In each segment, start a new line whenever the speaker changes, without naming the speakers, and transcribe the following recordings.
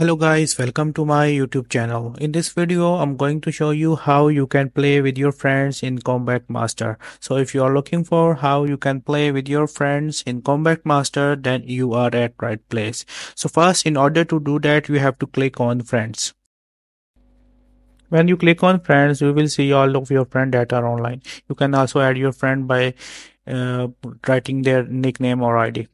Hello guys, welcome to my YouTube channel. In this video, I'm going to show you how you can play with your friends in Combat Master. So if you are looking for how you can play with your friends in Combat Master, then you are at right place. So first, in order to do that, you have to click on friends. When you click on friends, you will see all of your friends that are online. You can also add your friend by uh, writing their nickname or ID.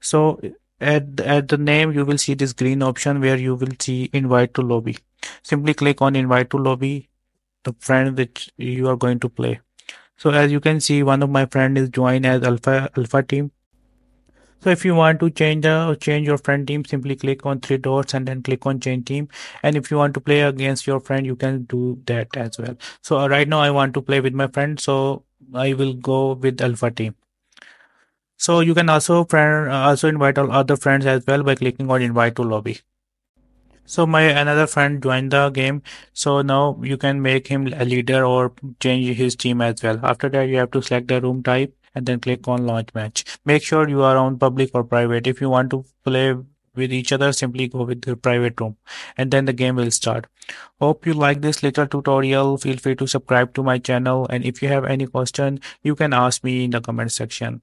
So at, at the name, you will see this green option where you will see invite to lobby. Simply click on invite to lobby, the friend which you are going to play. So as you can see, one of my friend is joined as alpha alpha team. So if you want to change the change your friend team, simply click on three dots and then click on change team. And if you want to play against your friend, you can do that as well. So uh, right now I want to play with my friend, so I will go with alpha team. So you can also friend, uh, also invite all other friends as well by clicking on invite to lobby. So my another friend joined the game. So now you can make him a leader or change his team as well. After that, you have to select the room type and then click on launch match. Make sure you are on public or private. If you want to play with each other, simply go with the private room and then the game will start. Hope you like this little tutorial. Feel free to subscribe to my channel. And if you have any question, you can ask me in the comment section.